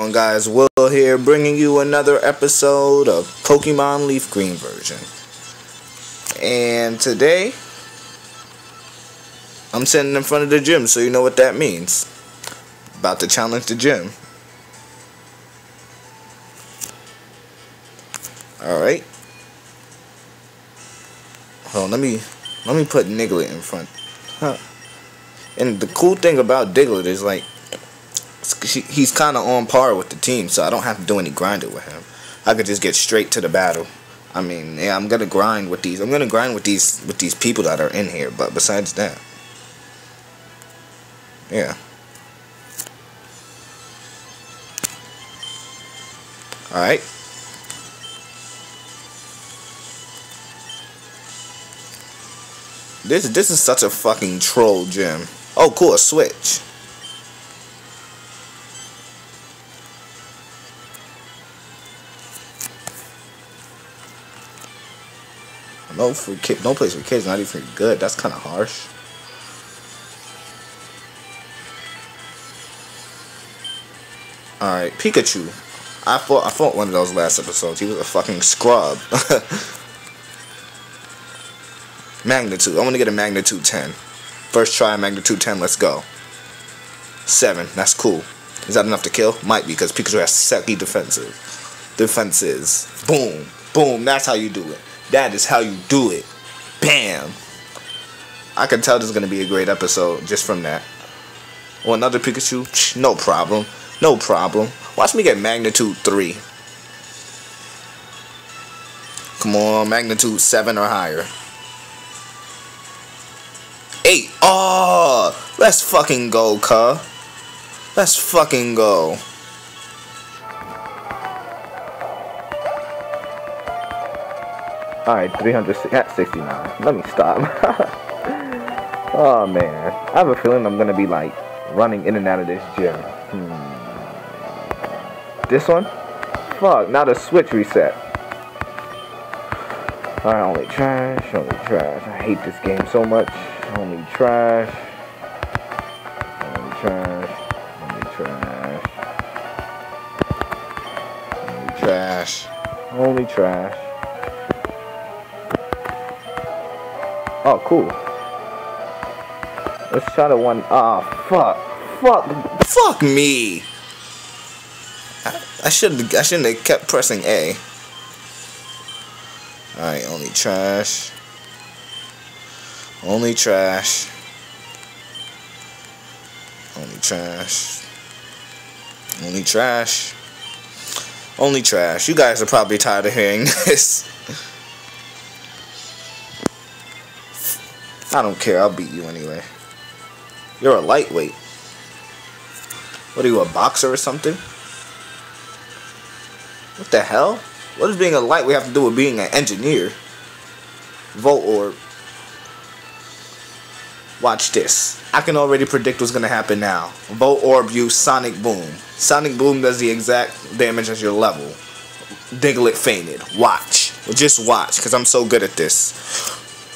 on guys, Will here bringing you another episode of Pokemon Leaf Green version. And today, I'm sitting in front of the gym, so you know what that means. About to challenge the gym. Alright. Hold on, let me let me put Diglett in front. Huh. And the cool thing about Diglett is like he's kind of on par with the team, so I don't have to do any grinding with him. I could just get straight to the battle. I mean, yeah, I'm gonna grind with these. I'm gonna grind with these with these people that are in here. But besides that, yeah. All right. This this is such a fucking troll gym. Oh, cool, a switch. No for kid, no place for kids. Not even good. That's kind of harsh. All right, Pikachu. I fought. I fought one of those last episodes. He was a fucking scrub. magnitude. I want to get a magnitude 10. First try magnitude 10. Let's go. Seven. That's cool. Is that enough to kill? Might be because Pikachu has sucky defensive defenses. Boom, boom. That's how you do it. That is how you do it. Bam. I can tell this is going to be a great episode just from that. Or another Pikachu? No problem. No problem. Watch me get magnitude 3. Come on, magnitude 7 or higher. 8. Oh, let's fucking go, cuh. Let's fucking go. Alright, 369. Let me stop. oh man. I have a feeling I'm gonna be like running in and out of this gym. Hmm. This one? Fuck, now the switch reset. Alright, only trash, only trash. I hate this game so much. Only trash. Only trash. Only trash. Only trash. Only trash. Oh, cool. Let's try the one. Ah, oh, fuck. Fuck. Fuck me. I, I should. I shouldn't have kept pressing A. All right, only trash. Only trash. Only trash. Only trash. Only trash. You guys are probably tired of hearing this. I don't care. I'll beat you anyway. You're a lightweight. What are you, a boxer or something? What the hell? What does being a lightweight have to do with being an engineer? Voltorb. Watch this. I can already predict what's going to happen now. Voltorb use Sonic Boom. Sonic Boom does the exact damage as your level. Diglett fainted. Watch. Just watch, because I'm so good at this.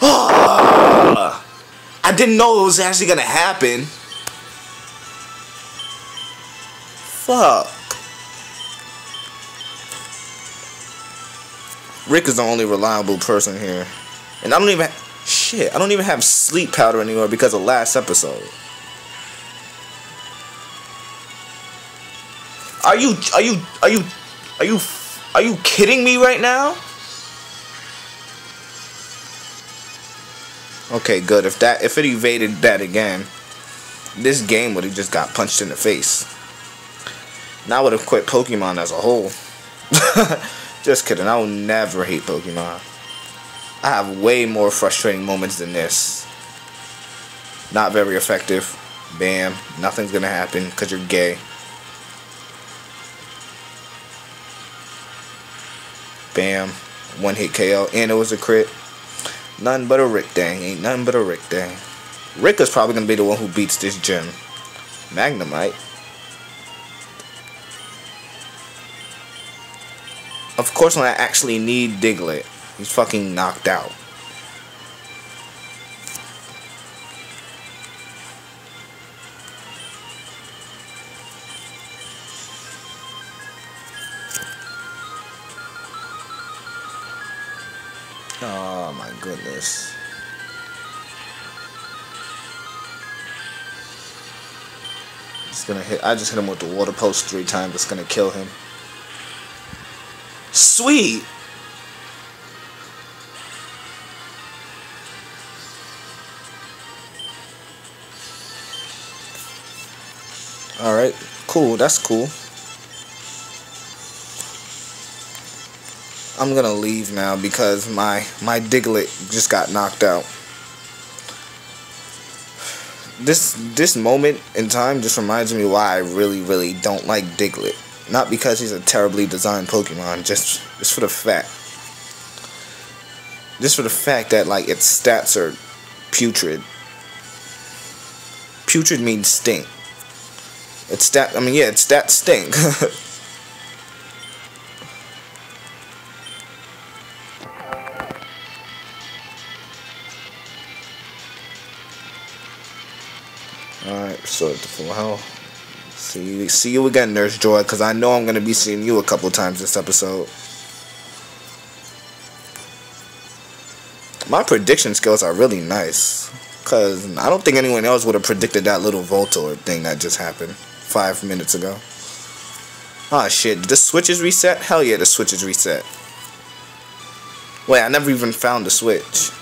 I didn't know it was actually gonna happen. Fuck. Rick is the only reliable person here. And I don't even... Shit, I don't even have sleep powder anymore because of last episode. Are you... Are you... Are you... Are you... Are you kidding me right now? Okay, good. If that if it evaded that again, this game would have just got punched in the face. Now I would have quit Pokemon as a whole. just kidding. I will never hate Pokemon. I have way more frustrating moments than this. Not very effective. Bam. Nothing's gonna happen because you're gay. Bam. One hit KO. And it was a crit. Nothing but a Rick dang. Ain't nothing but a Rick dang. Rick is probably going to be the one who beats this gym. Magnemite. Of course, when I actually need Diglett, he's fucking knocked out. Oh my goodness. It's gonna hit. I just hit him with the water post three times. It's gonna kill him. Sweet. Alright, cool, that's cool. I'm gonna leave now because my my Diglett just got knocked out. This this moment in time just reminds me why I really really don't like Diglett. Not because he's a terribly designed Pokemon, just just for the fact just for the fact that like its stats are putrid. Putrid means stink. It's that I mean yeah, it's that stink. So the full health. See you, see you again, Nurse Joy, because I know I'm going to be seeing you a couple times this episode. My prediction skills are really nice. Because I don't think anyone else would have predicted that little Voltorb thing that just happened five minutes ago. Ah, oh, shit. The switch is reset? Hell yeah, the switch is reset. Wait, I never even found the switch.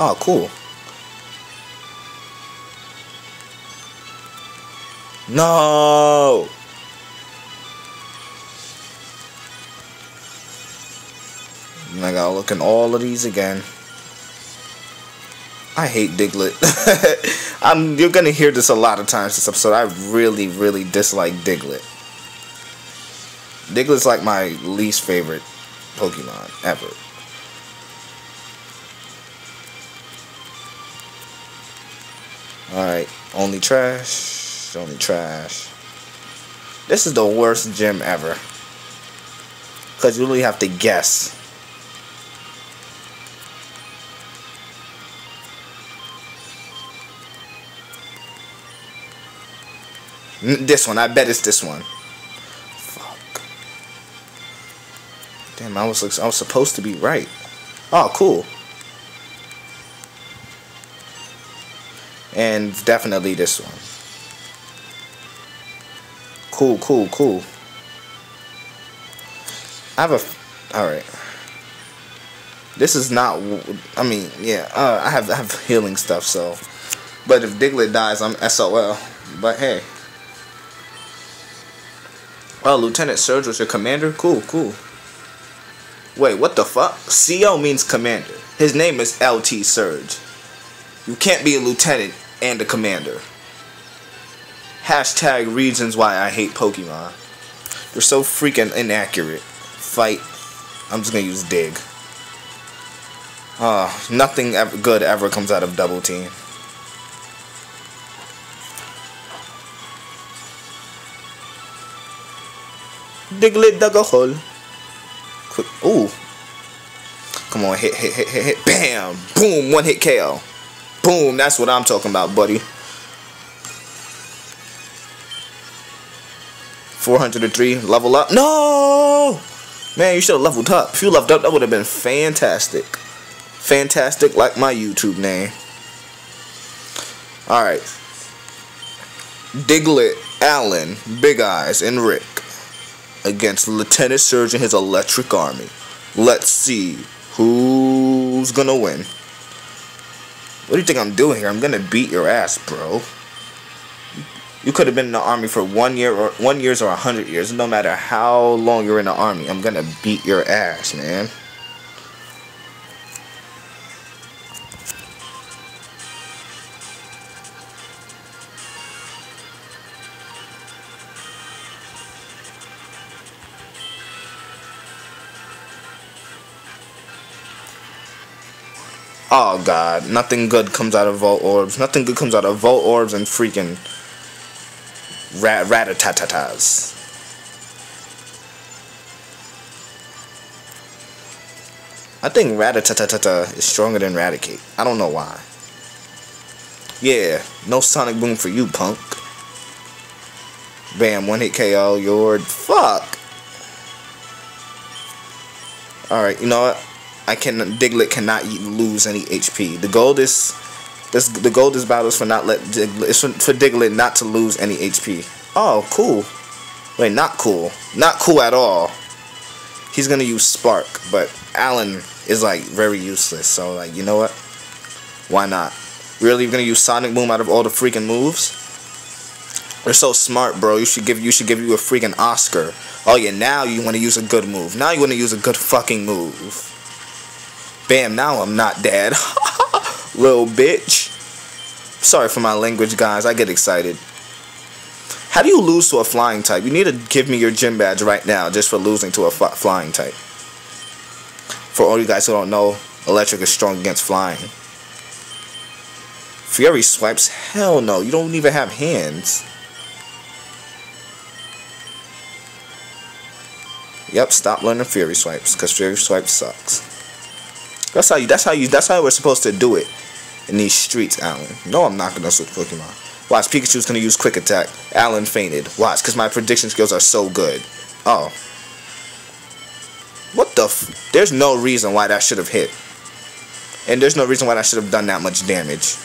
Oh, cool. No! And I gotta look in all of these again. I hate Diglett. I'm you're gonna hear this a lot of times this episode. I really, really dislike Diglett. Diglett's like my least favorite Pokemon ever. Alright, only trash, only trash. This is the worst gym ever. Because you really have to guess. This one, I bet it's this one. Fuck. Damn, I was I was supposed to be right. Oh, cool. And definitely this one. Cool, cool, cool. I have a. Alright. This is not. I mean, yeah. Uh, I have I have healing stuff, so. But if Diglett dies, I'm SOL. But hey. Oh, Lieutenant Surge was your commander? Cool, cool. Wait, what the fuck? CO means commander. His name is LT Surge. You can't be a lieutenant and a commander. Hashtag reasons why I hate Pokemon. They're so freaking inaccurate. Fight. I'm just gonna use dig. Uh, nothing ever good ever comes out of double team. Diglett dug a hole. Quick. Ooh. Come on, hit, hit, hit, hit, hit. Bam! Boom! One hit KO. Boom! That's what I'm talking about, buddy. 403, level up. No! Man, you should have leveled up. If you leveled up, that would have been fantastic. Fantastic, like my YouTube name. Alright. Diglett, Allen, Big Eyes, and Rick against Lieutenant Surge and his electric army. Let's see who's gonna win. What do you think I'm doing here? I'm gonna beat your ass, bro. You could have been in the army for one year or one years or a hundred years. No matter how long you're in the army, I'm gonna beat your ass, man. Oh god, nothing good comes out of Voltorbs. Nothing good comes out of Voltorbs and freaking rat Rattatatas. I think Rattata is stronger than Raticate. I don't know why. Yeah, no Sonic Boom for you, punk. Bam, one hit KO. Yord. Fuck. Alright, you know what? I can Diglett cannot lose any HP. The goal is this the goal this battle is for not let Diglett it's for, for Diglett not to lose any HP. Oh, cool. Wait, not cool. Not cool at all. He's gonna use Spark, but Alan is like very useless. So like, you know what? Why not? Really, you're gonna use Sonic Boom out of all the freaking moves? You're so smart, bro. You should give you should give you a freaking Oscar. Oh yeah, now you want to use a good move. Now you want to use a good fucking move. Bam, now I'm not dead. Little bitch. Sorry for my language, guys. I get excited. How do you lose to a flying type? You need to give me your gym badge right now just for losing to a flying type. For all you guys who don't know, electric is strong against flying. Fury swipes? Hell no, you don't even have hands. Yep, stop learning Fury swipes, because Fury swipes sucks. That's how you that's how you that's how we're supposed to do it in these streets, Alan. No, I'm not gonna switch Pokemon. Watch, Pikachu's gonna use Quick Attack. Alan fainted. Watch, because my prediction skills are so good. Oh. What the There's no reason why that should have hit. And there's no reason why that should have done that much damage.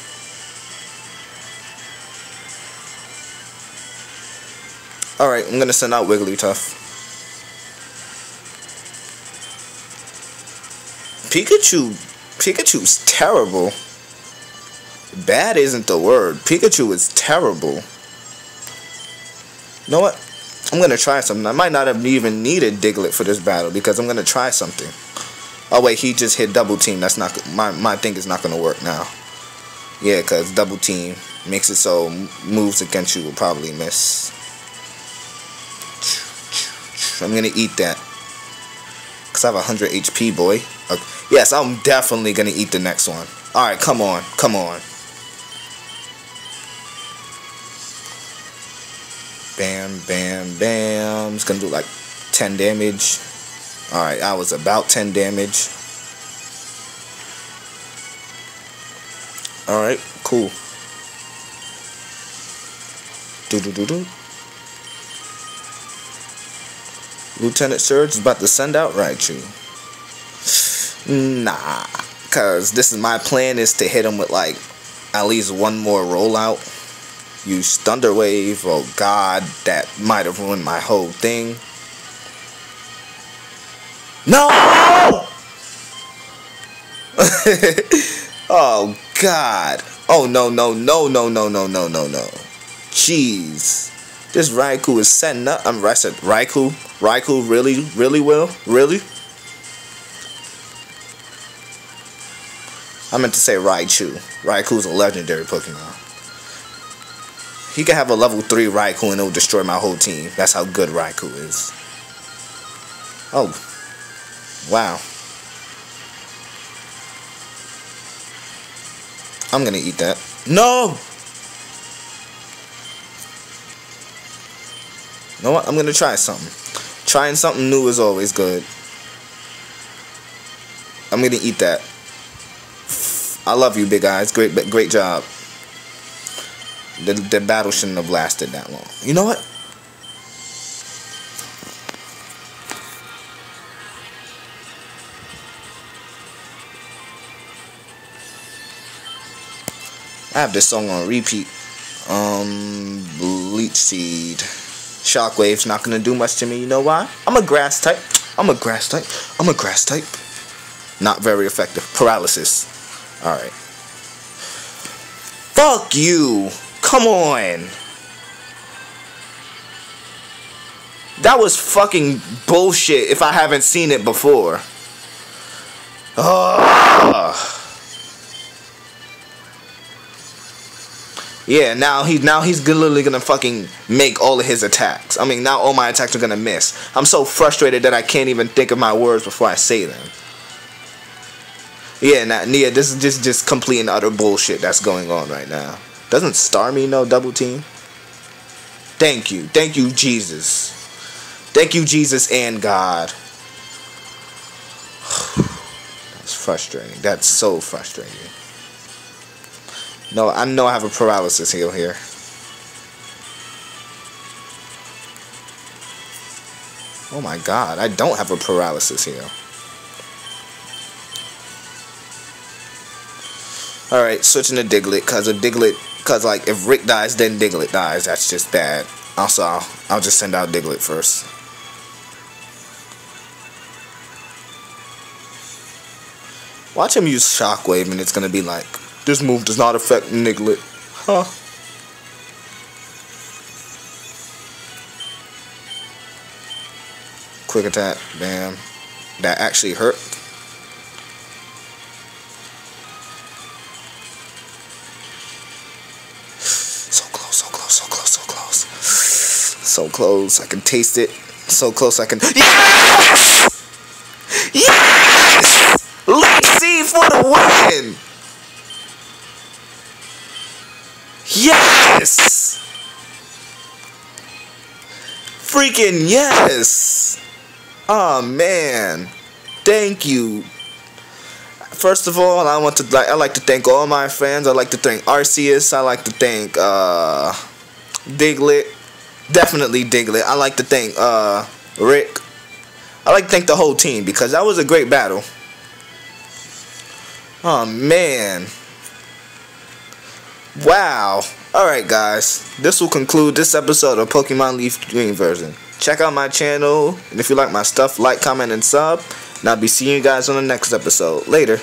Alright, I'm gonna send out Wigglytuff. Pikachu, Pikachu's terrible. Bad isn't the word. Pikachu is terrible. You know what? I'm gonna try something. I might not have even needed Diglett for this battle because I'm gonna try something. Oh wait, he just hit double team. That's not my my thing is not gonna work now. Yeah, cause double team makes it so moves against you will probably miss. I'm gonna eat that. I have 100 HP, boy. Okay. Yes, I'm definitely gonna eat the next one. Alright, come on. Come on. Bam, bam, bam. It's gonna do like 10 damage. Alright, I was about 10 damage. Alright, cool. Do do do do. Lieutenant Surge is about to send out Raichu. Nah, cause this is my plan is to hit him with like at least one more rollout. Use Thunder Wave. Oh God, that might have ruined my whole thing. No! oh God. Oh no no no no no no no no no. Jeez. This Raikou is setting up. I'm said Raikou. Raikou really, really will? Really? I meant to say Raichu. Raikou's a legendary Pokemon. He could have a level 3 Raikou and it'll destroy my whole team. That's how good Raikou is. Oh. Wow. I'm gonna eat that. No! You know what? I'm gonna try something. Trying something new is always good. I'm gonna eat that. I love you, big eyes. Great, great job. The, the battle shouldn't have lasted that long. You know what? I have this song on repeat. Um, Leech Seed. Shockwave's not gonna do much to me. You know why? I'm a grass type. I'm a grass type. I'm a grass type. Not very effective. Paralysis. Alright. Fuck you! Come on! That was fucking bullshit if I haven't seen it before. Ugh. Yeah, now he now he's literally gonna fucking make all of his attacks. I mean, now all my attacks are gonna miss. I'm so frustrated that I can't even think of my words before I say them. Yeah, nah, yeah, this is just just complete and utter bullshit that's going on right now. Doesn't Starmie know double team? Thank you. Thank you, Jesus. Thank you, Jesus and God. That's frustrating. That's so frustrating. No, I know I have a paralysis heal here. Oh my god, I don't have a paralysis heal. Alright, switching to Diglett, because if Diglett, because like, if Rick dies, then Diglett dies. That's just bad. Also, I'll, I'll just send out Diglett first. Watch him use Shockwave and it's gonna be like, this move does not affect Diglett. Huh. Quick attack, bam. That actually hurt. So close, so close, so close, so close. So close, I can taste it. So close, I can. Yes! Yes! Lexi for the win! Yes! Freaking yes! Oh man. Thank you. First of all, I want to like I like to thank all my fans. I like to thank Arceus. I like to thank uh Diglett. Definitely Diglett. I like to thank uh Rick. I like to thank the whole team because that was a great battle. Oh man. Wow. Alright guys. This will conclude this episode of Pokemon Leaf Green version. Check out my channel. And if you like my stuff, like, comment, and sub. And I'll be seeing you guys on the next episode. Later.